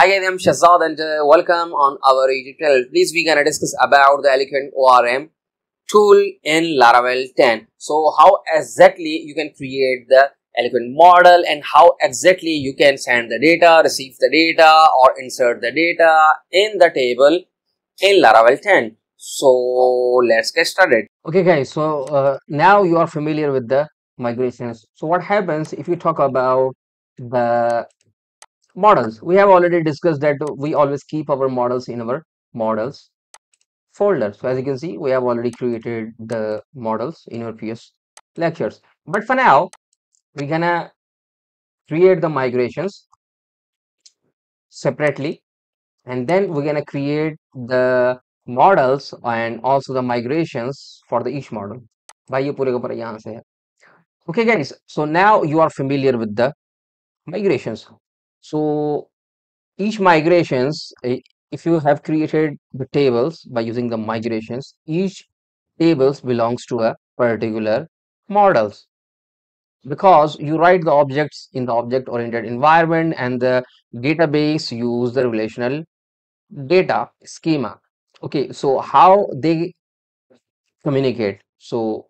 Hi guys, I'm Shazad and uh, welcome on our YouTube channel. This week gonna discuss about the Eloquent ORM tool in Laravel 10. So how exactly you can create the Eloquent model and how exactly you can send the data, receive the data or insert the data in the table in Laravel 10. So let's get started. Okay guys, so uh, now you are familiar with the migrations. So what happens if you talk about the models. We have already discussed that we always keep our models in our models folder. So as you can see we have already created the models in our previous lectures. But for now we're gonna create the migrations separately. And then we're gonna create the models and also the migrations for the each model. Okay guys. So now you are familiar with the migrations so each migrations eh, if you have created the tables by using the migrations each tables belongs to a particular models. Because you write the objects in the object oriented environment and the database use the relational data schema. Okay so how they communicate? So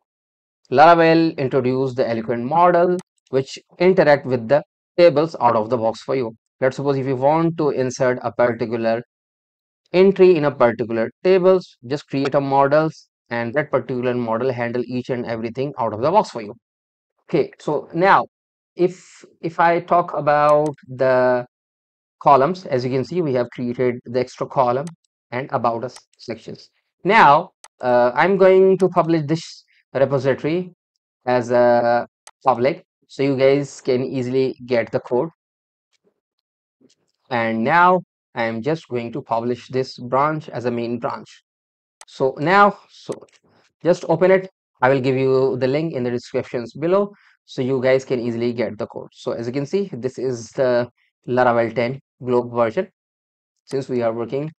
laravel introduced the eloquent model which interact with the tables out of the box for you. Let's suppose if you want to insert a particular entry in a particular tables just create a models and that particular model handle each and everything out of the box for you. Okay so now if if i talk about the columns as you can see we have created the extra column and about us sections. Now uh, i'm going to publish this repository as a public so you guys can easily get the code. And now I am just going to publish this branch as a main branch. So now so just open it. I will give you the link in the descriptions below so you guys can easily get the code. So as you can see this is the Laravel 10 globe version since we are working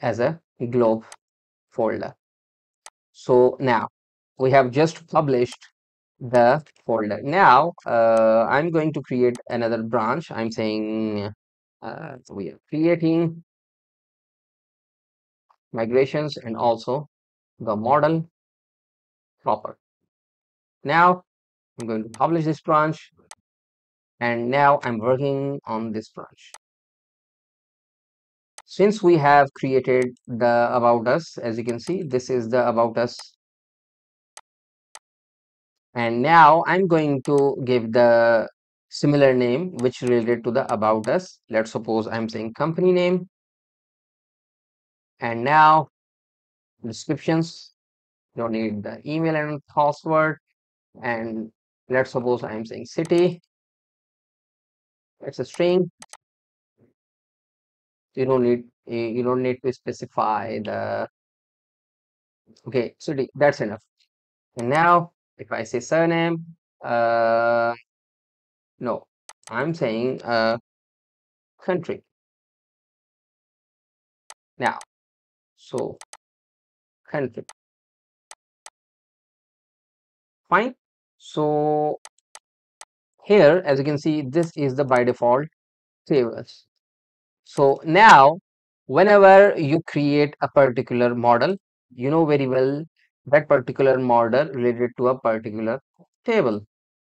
as a globe folder. So now we have just published the folder. Now uh, I'm going to create another branch. I'm saying uh, we are creating migrations and also the model proper. Now i'm going to publish this branch and now i'm working on this branch. Since we have created the about us as you can see this is the about us and now i'm going to give the similar name which related to the about us. Let's suppose i'm saying company name. And now descriptions. Don't need the email and password. And let's suppose i'm saying city. It's a string. You don't need you don't need to specify the okay city that's enough. And now if i say surname uh no i'm saying uh country. Now so country. Fine. So here as you can see this is the by default tables. So now whenever you create a particular model you know very well that particular model related to a particular table.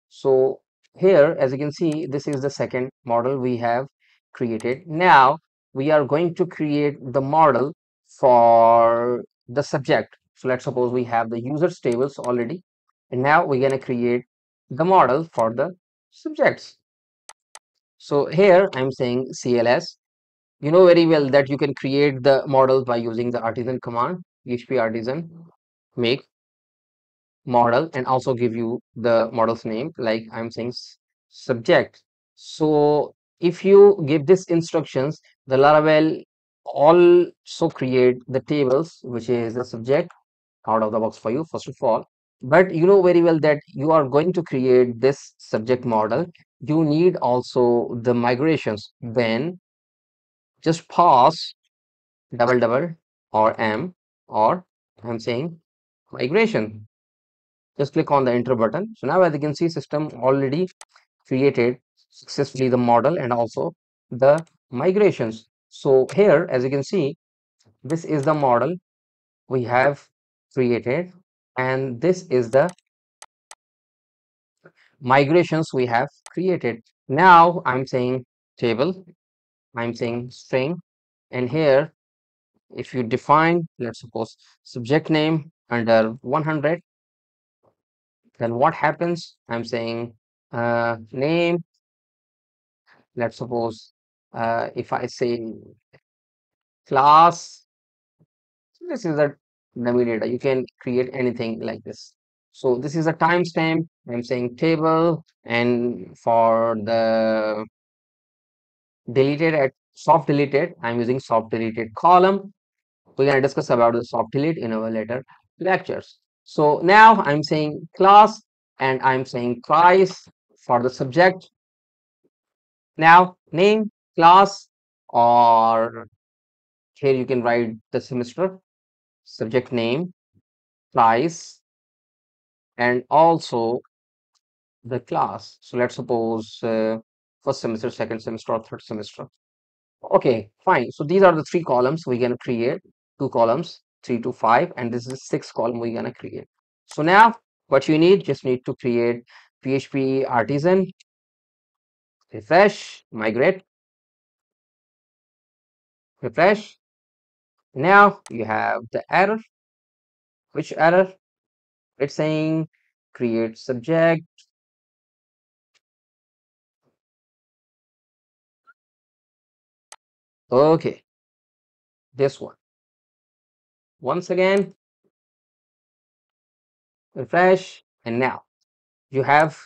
So here as you can see this is the second model we have created. Now we are going to create the model for the subject. So let's suppose we have the users tables already. And now we're going to create the model for the subjects. So here i'm saying cls you know very well that you can create the model by using the artisan command php artisan make model and also give you the model's name. Like i'm saying subject. So if you give this instructions the laravel also create the tables which is the subject out of the box for you first of all. But you know very well that you are going to create this subject model. You need also the migrations. Then just pause double double or m or i'm saying migration just click on the enter button so now as you can see system already created successfully the model and also the migrations. So here, as you can see, this is the model we have created and this is the migrations we have created. Now I'm saying table, I'm saying string and here if you define let's suppose subject name under 100 then what happens? I'm saying uh, name. Let's suppose uh, if i say class this is a dummy data you can create anything like this. So this is a timestamp. I'm saying table and for the deleted at soft deleted i'm using soft deleted column. We're going to discuss about the soft delete in our later lectures so now i'm saying class and i'm saying price for the subject. Now name class or here you can write the semester subject name price and also the class. So let's suppose uh, first semester second semester or third semester. Okay fine. So these are the three columns going to create two columns three to five and this is six column we're to create. So now what you need just need to create php artisan refresh migrate. Refresh. Now you have the error. Which error? It's saying create subject. Okay. This one once again refresh and now. You have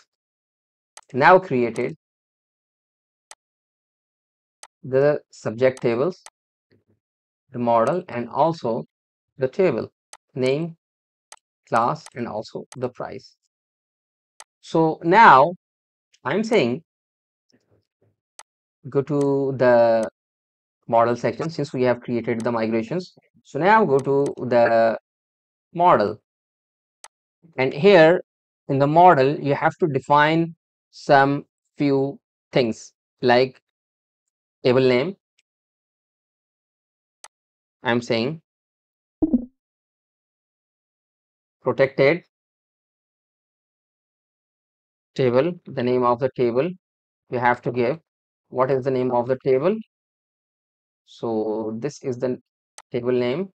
now created the subject tables the model and also the table name class and also the price. So now i'm saying go to the model section. Since we have created the migrations so now go to the model. And here in the model you have to define some few things like table name. I'm saying protected table the name of the table. You have to give what is the name of the table. So this is the table name.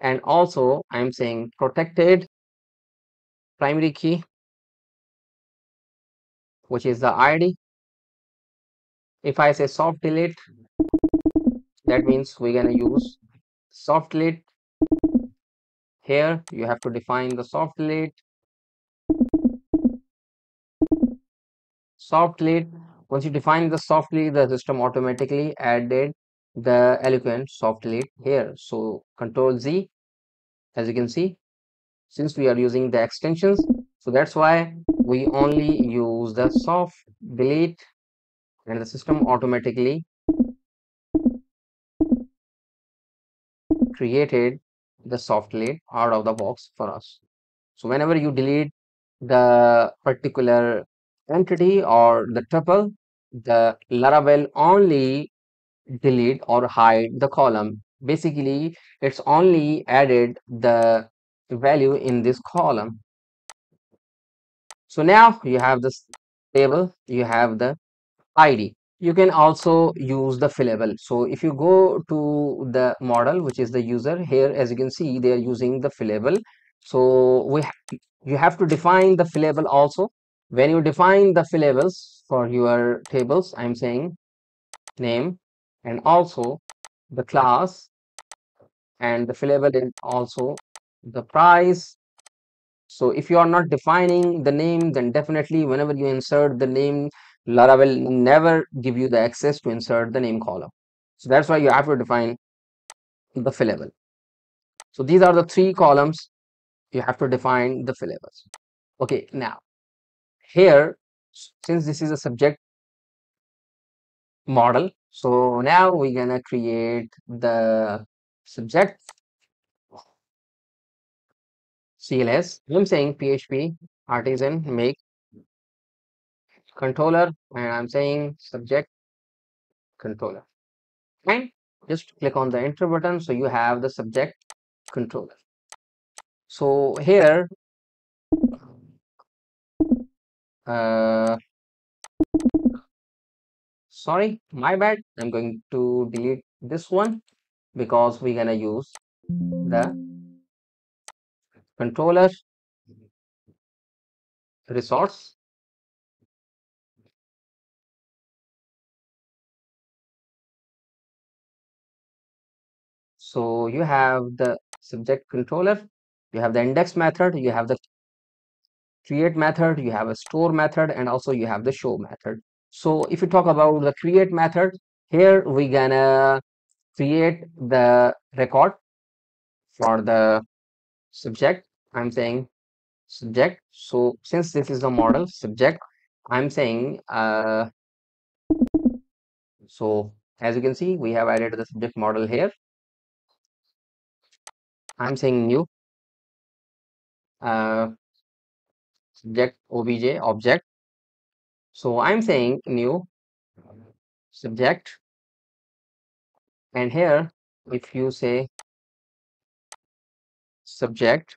And also i'm saying protected primary key which is the id if i say soft delete that means we're going to use soft delete. Here you have to define the soft delete. Soft delete once you define the soft delete the system automatically added the eloquent soft delete here. So control z as you can see since we are using the extensions so that's why we only use the soft delete and the system automatically created the soft delete out of the box for us. So whenever you delete the particular entity or the tuple the laravel only delete or hide the column. Basically it's only added the value in this column. So now you have this table you have the id you can also use the fillable. So if you go to the model which is the user here as you can see they are using the fillable. So we ha you have to define the fillable also when you define the fillables for your tables i'm saying name and also the class and the fillable is also the price. So if you are not defining the name then definitely whenever you insert the name Laravel never give you the access to insert the name column. So that's why you have to define the fillable so these are the three columns. You have to define the fillables okay now here since this is a subject model so now we're gonna create the subject cls i'm saying php artisan make controller and I'm saying subject controller. Fine. Just click on the enter button so you have the subject controller. So here, uh, sorry, my bad. I'm going to delete this one because we're gonna use the controller resource so you have the subject controller you have the index method you have the create method you have a store method and also you have the show method. So if you talk about the create method here we gonna create the record for the subject. I'm saying subject. So since this is the model subject i'm saying uh so as you can see we have added the subject model here. I'm saying new uh subject obj object. So i'm saying new subject. And here if you say subject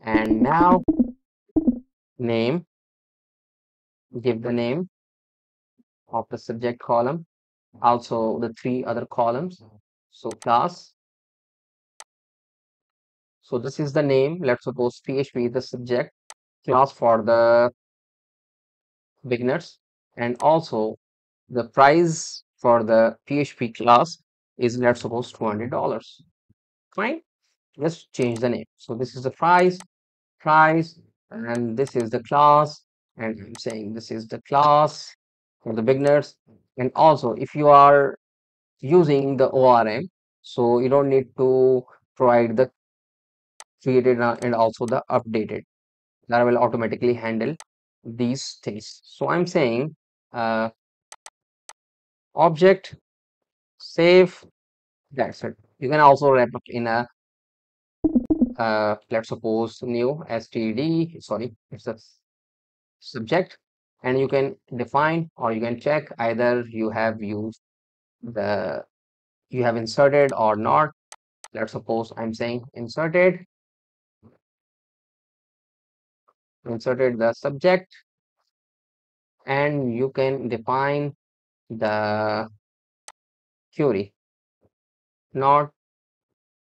and now name give the name of the subject column also the three other columns. So class. So this is the name. Let's suppose php is the subject class for the beginners. And also the price for the php class is let's suppose $200 fine let's change the name. So this is the price price and this is the class and i'm saying this is the class for the beginners. And also if you are using the orm so you don't need to provide the created uh, and also the updated will automatically handle these things. So i'm saying uh, object save that's it you can also wrap up in a uh, let's suppose new std sorry it's a subject and you can define or you can check either you have used the you have inserted or not. Let's suppose i'm saying inserted inserted the subject. And you can define the query. Not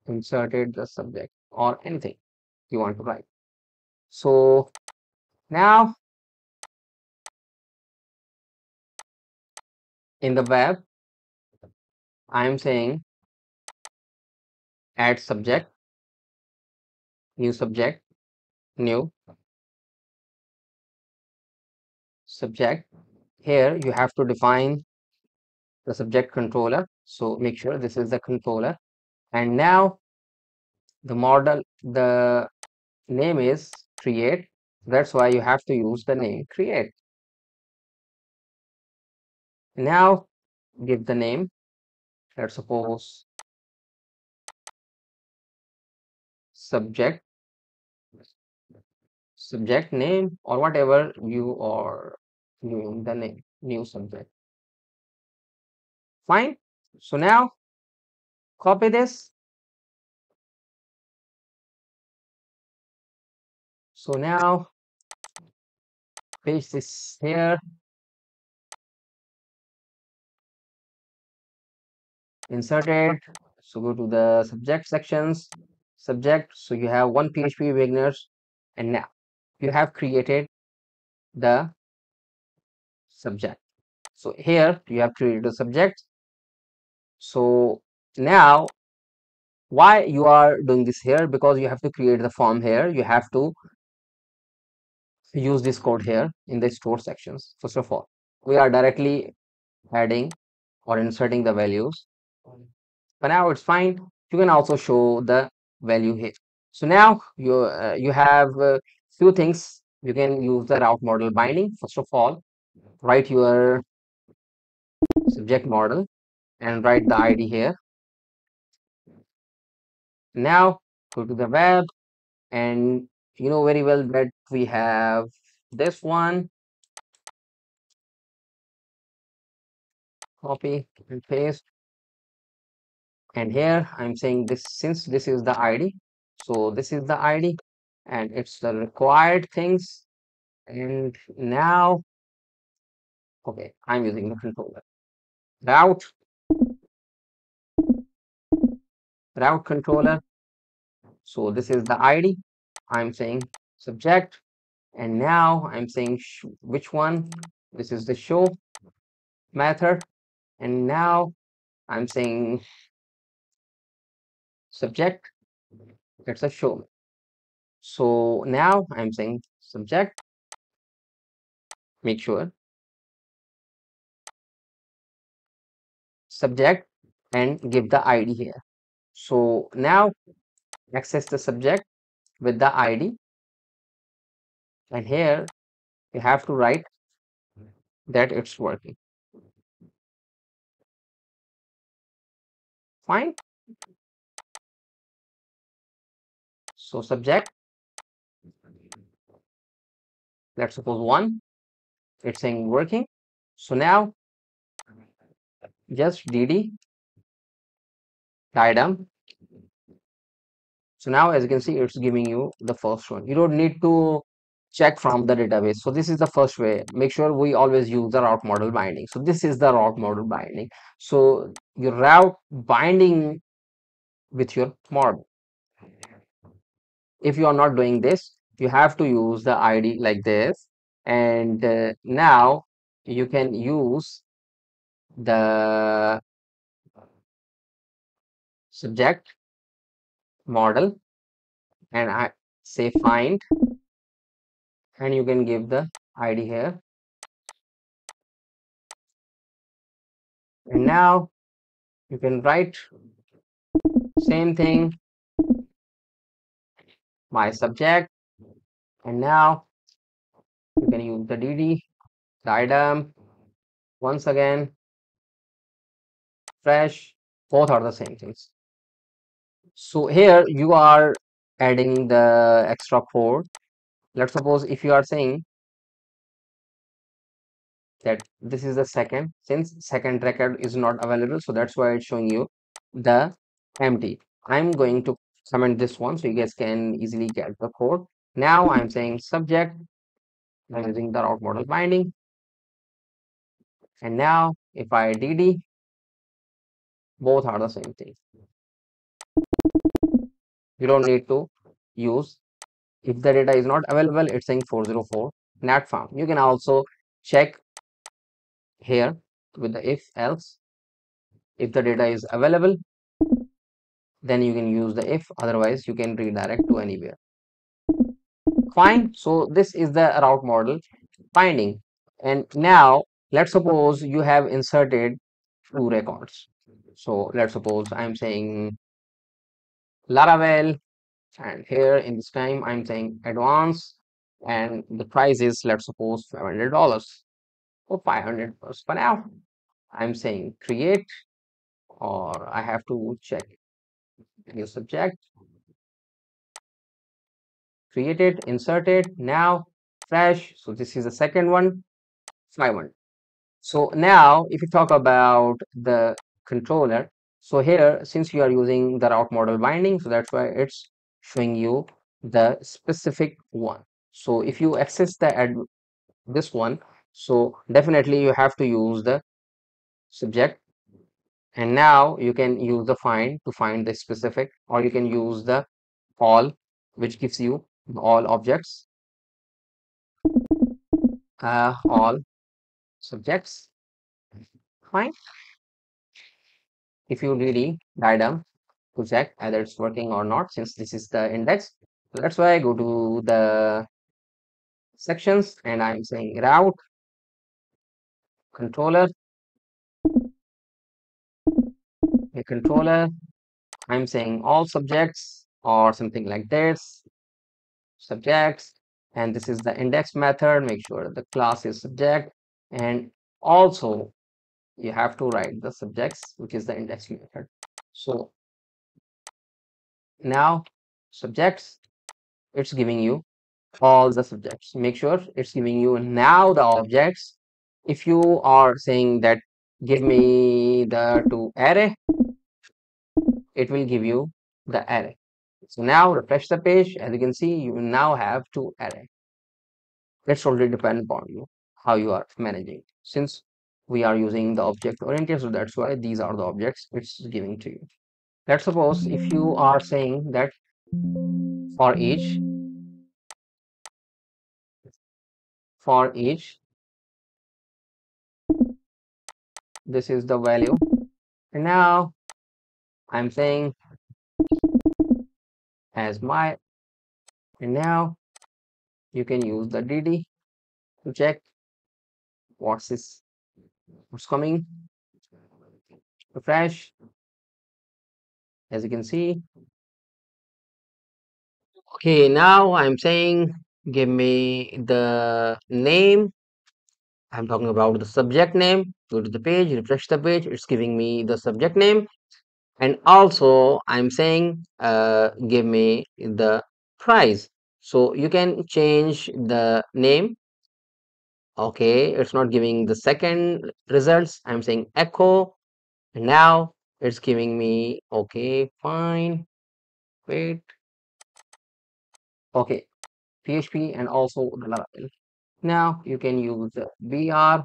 inserted the subject or anything you want to write. So now in the web i am saying add subject new subject new subject. Here you have to define the subject controller. So make sure this is the controller. And now the model the name is create. That's why you have to use the name create. Now give the name. Let's suppose subject subject name or whatever you are doing the name new subject. Fine. So now copy this. So now paste this here. Insert it. so go to the subject sections. Subject so you have one php beginners and now you have created the subject. So here you have created a subject. So now why you are doing this here? Because you have to create the form here. You have to use this code here in the store sections first of all. We are directly adding or inserting the values. But now it's fine. You can also show the value here. So now you uh, you have uh, few things. You can use the route model binding first of all write your subject model and write the id here. Now go to the web and you know very well that we have this one. Copy and paste. And here i'm saying this since this is the id so this is the id and it's the required things. And now okay I'm using the controller. Route. Route controller. So this is the ID I'm saying subject. And now I'm saying which one? This is the show method. And now I'm saying subject. It's a show. So now I'm saying subject. Make sure subject and give the ID here. So now access the subject with the ID and here you have to write that it's working. Fine. So subject let's suppose one it's saying working. So now just dd diadem so now as you can see it's giving you the first one. You don't need to check from the database. So this is the first way. Make sure we always use the route model binding. So this is the route model binding. So your route binding with your model. If you are not doing this you have to use the id like this. And uh, now you can use the subject model and I say find and you can give the id here. And now you can write same thing my subject and now you can use the dd the item once again fresh both are the same things. So here you are adding the extra code let's suppose if you are saying that this is the second since second record is not available so that's why it's showing you the empty. I'm going to comment this one so you guys can easily get the code now i'm saying subject. I'm using the route model binding. And now if i dd both are the same thing. You don't need to use if the data is not available it's saying 404 not found you can also check here with the if else. If the data is available then you can use the if otherwise you can redirect to anywhere. Fine so this is the route model binding. And now let's suppose you have inserted two records so let's suppose i'm saying laravel and here in this time i'm saying advance and the price is let's suppose 500 dollars. Or 500 for now i'm saying create or i have to check new subject. Create it insert it now fresh. So this is the second one 500 so now if you talk about the controller. So here since you are using the route model binding so that's why it's showing you the specific one. So if you access the add this one so definitely you have to use the subject. And now you can use the find to find the specific or you can use the all which gives you all objects. Uh, all subjects. Fine if you really diagram to check whether it's working or not since this is the index. So that's why I go to the sections and I'm saying route controller a controller. I'm saying all subjects or something like this subjects. And this is the index method. Make sure the class is subject. And also you have to write the subjects which is the index method so now subjects it's giving you all the subjects. Make sure it's giving you now the objects. If you are saying that give me the to array it will give you the array. So now refresh the page as you can see you now have two array. That's totally depend upon you how you are managing. Since we are using the object oriented so that's why these are the objects it's giving to you. Let's suppose if you are saying that for each for each this is the value. And now I'm saying as my and now you can use the dd to check what's this what's coming. Refresh. As you can see. Okay now i'm saying give me the name. I'm talking about the subject name. Go to the page refresh the page. It's giving me the subject name. And also i'm saying uh, give me the price. So you can change the name okay it's not giving the second results. I'm saying echo. And now it's giving me okay fine. Wait. Okay php and also the laravel now you can use br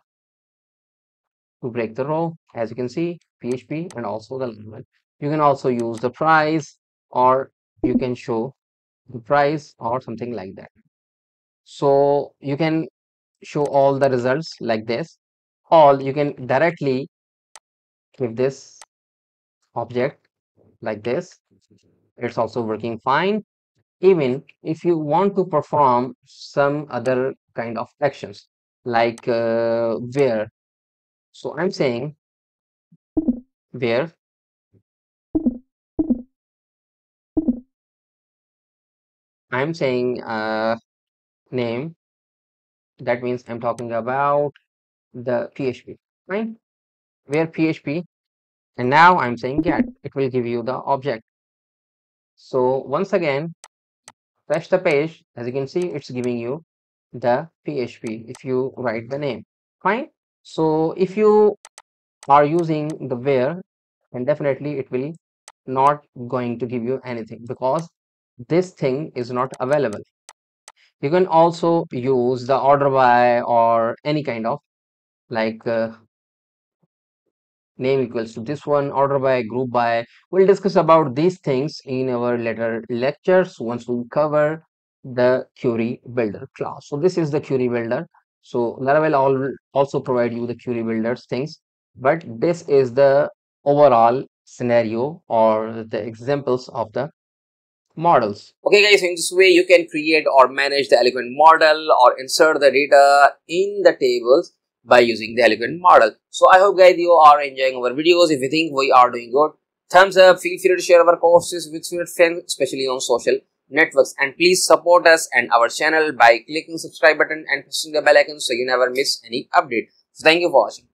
to break the row. As you can see php and also the laravel you can also use the price or you can show the price or something like that. So you can show all the results like this. Or you can directly give this object like this. It's also working fine even if you want to perform some other kind of actions like uh, where so i'm saying where i'm saying uh, name that means i'm talking about the php right? Where php and now i'm saying get it will give you the object. So once again refresh the page. As you can see it's giving you the php if you write the name fine? So if you are using the where then definitely it will not going to give you anything because this thing is not available you can also use the order by or any kind of like uh, name equals to this one order by group by. We'll discuss about these things in our later lectures once we cover the query builder class. So this is the query builder. So laravel also provide you the query builders things but this is the overall scenario or the examples of the models. Okay guys in this way you can create or manage the eloquent model or insert the data in the tables by using the eloquent model. So i hope guys you are enjoying our videos. If you think we are doing good thumbs up. Feel free to share our courses with your friends especially on social networks. And please support us and our channel by clicking subscribe button and pressing the bell icon so you never miss any update. So thank you for watching